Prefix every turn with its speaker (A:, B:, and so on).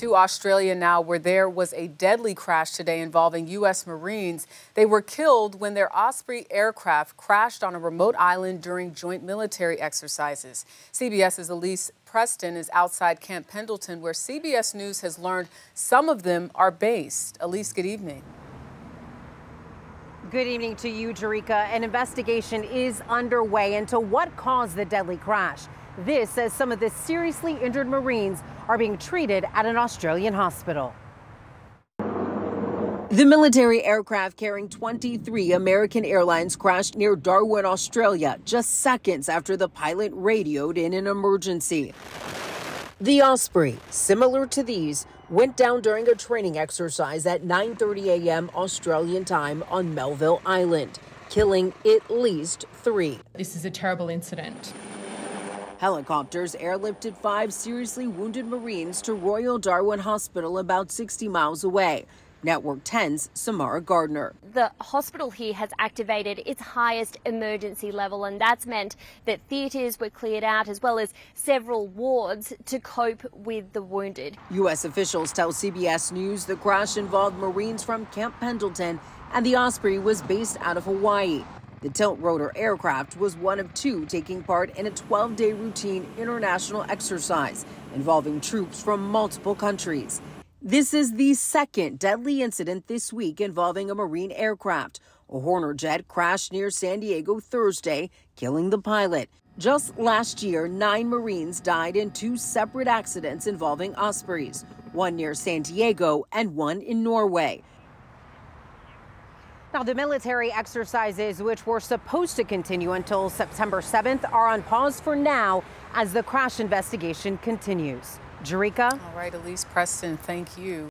A: To Australia now, where there was a deadly crash today involving U.S. Marines. They were killed when their Osprey aircraft crashed on a remote island during joint military exercises. CBS's Elise Preston is outside Camp Pendleton, where CBS News has learned some of them are based. Elise, good evening.
B: Good evening to you, Jericka. An investigation is underway into what caused the deadly crash. This says some of the seriously injured Marines are being treated at an Australian hospital. The military aircraft carrying 23 American Airlines crashed near Darwin, Australia, just seconds after the pilot radioed in an emergency. The Osprey, similar to these, went down during a training exercise at 9:30 a.m. Australian time on Melville Island, killing at least 3.
C: This is a terrible incident.
B: Helicopters airlifted five seriously wounded Marines to Royal Darwin Hospital about 60 miles away. Network 10's Samara Gardner.
D: The hospital here has activated its highest emergency level, and that's meant that theatres were cleared out as well as several wards to cope with the wounded.
B: U.S. officials tell CBS News the crash involved Marines from Camp Pendleton, and the Osprey was based out of Hawaii. The tilt rotor aircraft was one of two taking part in a 12 day routine international exercise involving troops from multiple countries. This is the second deadly incident this week involving a Marine aircraft. A Hornet jet crashed near San Diego Thursday, killing the pilot. Just last year, nine Marines died in two separate accidents involving Ospreys, one near San Diego and one in Norway. Now, the military exercises, which were supposed to continue until September 7th, are on pause for now as the crash investigation continues. Jericka?
A: All right, Elise Preston, thank you.